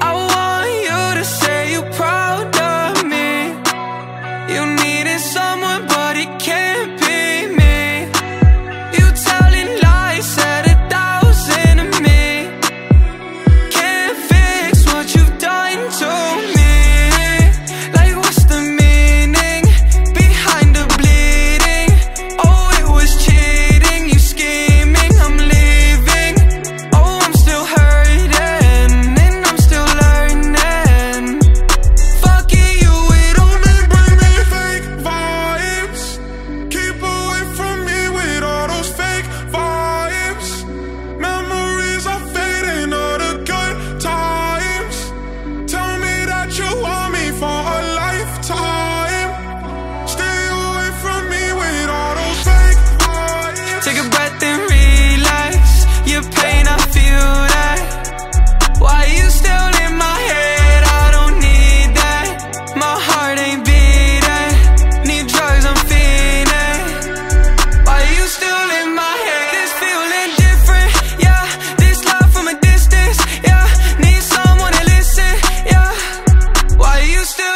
I want you to say you're proud of me. You need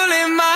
In my